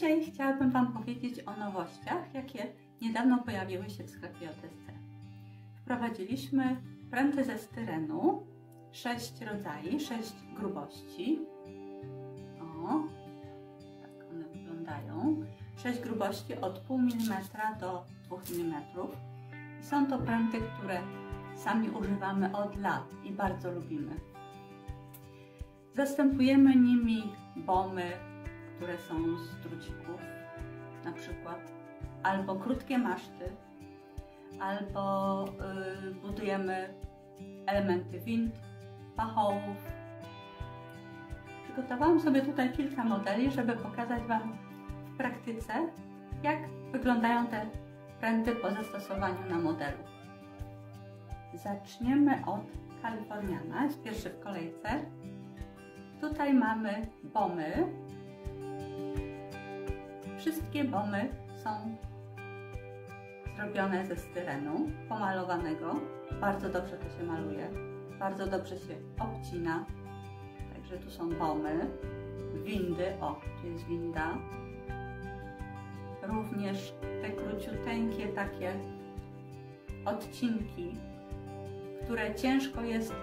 Dzisiaj chciałabym Wam powiedzieć o nowościach, jakie niedawno pojawiły się w sklepie OTC. Wprowadziliśmy pręty ze styrenu, 6 rodzajów, 6 grubości. O, tak one wyglądają. 6 grubości od 0,5 mm do 2 mm. Są to pręty, które sami używamy od lat i bardzo lubimy. Zastępujemy nimi bomy, które są z drucików, na przykład, albo krótkie maszty, albo y, budujemy elementy wind, pachołów. Przygotowałam sobie tutaj kilka modeli, żeby pokazać Wam w praktyce, jak wyglądają te pręty po zastosowaniu na modelu. Zaczniemy od Kaliforniana, jest pierwszy w kolejce. Tutaj mamy bomy. Wszystkie bomy są zrobione ze styrenu pomalowanego. Bardzo dobrze to się maluje, bardzo dobrze się obcina. Także tu są bomy, windy, o, tu jest winda. Również te króciuteńkie takie odcinki, które ciężko jest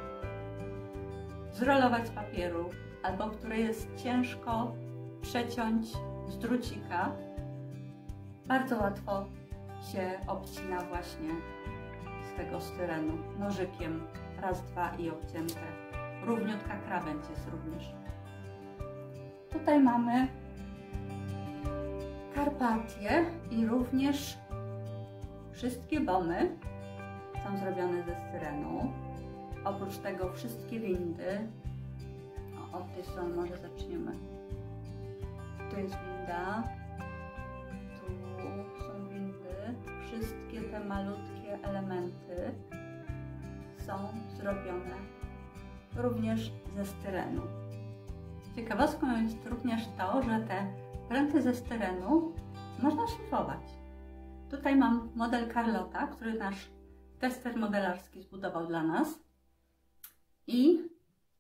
zrolować z papieru, albo które jest ciężko przeciąć z drucika, bardzo łatwo się obcina właśnie z tego styrenu nożykiem. Raz, dwa i obcięte. Równiutka krawędź jest również. Tutaj mamy Karpatię i również wszystkie bomy są zrobione ze styrenu. Oprócz tego wszystkie windy. O, od tej strony może zaczniemy. Tu jest winda. Tu są windy. Wszystkie te malutkie elementy są zrobione również ze styrenu. Ciekawostką jest również to, że te pręty ze styrenu można szlifować. Tutaj mam model Carlota, który nasz tester modelarski zbudował dla nas. I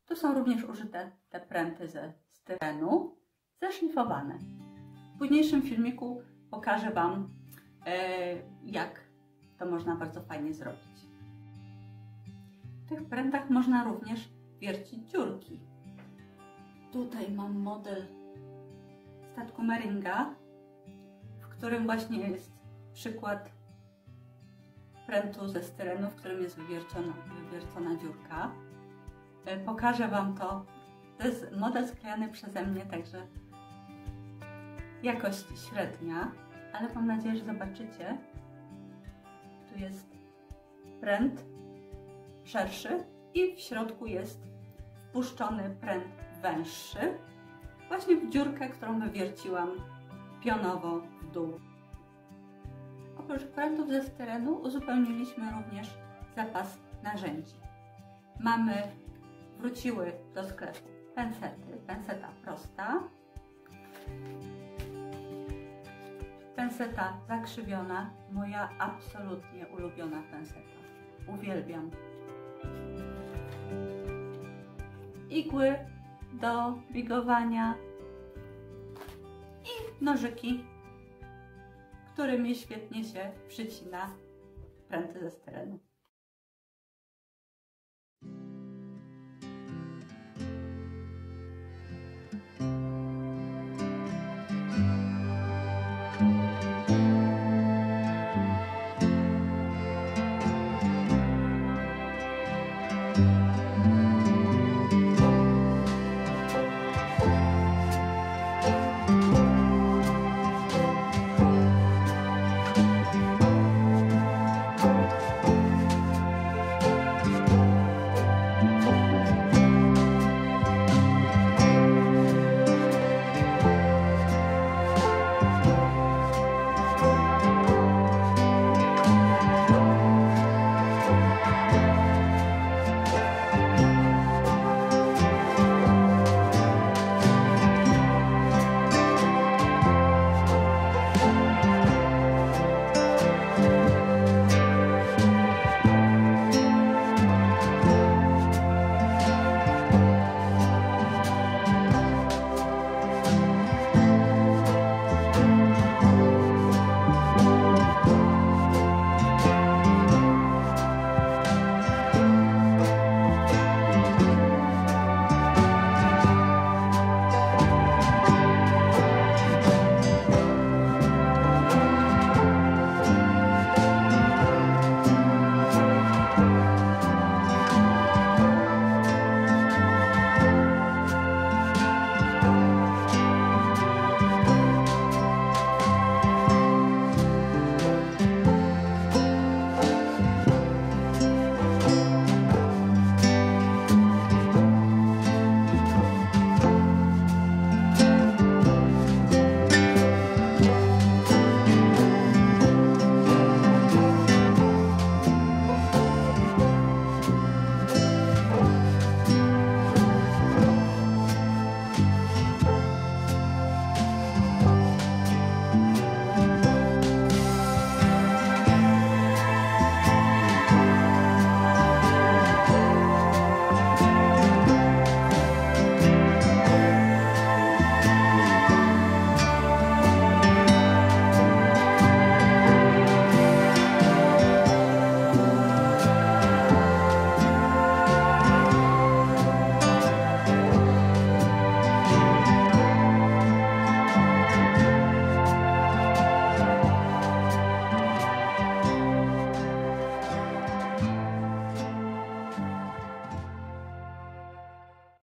tu są również użyte te pręty ze styrenu, zeszlifowane. W późniejszym filmiku pokażę Wam, e, jak to można bardzo fajnie zrobić. W tych prętach można również wiercić dziurki. Tutaj mam model statku Meringa, w którym właśnie jest przykład prętu ze styrenu, w którym jest wywiercona, wywiercona dziurka. E, pokażę Wam to. To jest model sklejany przeze mnie, także jakość średnia, ale mam nadzieję, że zobaczycie. Tu jest pręt szerszy i w środku jest wpuszczony pręt węższy, właśnie w dziurkę, którą wywierciłam pionowo w dół. Oprócz prętów ze styrenu uzupełniliśmy również zapas narzędzi. Mamy, wróciły do sklepu pensety, penseta prosta, penseta zakrzywiona, moja absolutnie ulubiona penseta. Uwielbiam. Igły do bigowania i nożyki którymi świetnie się przycina pręty ze styrenu.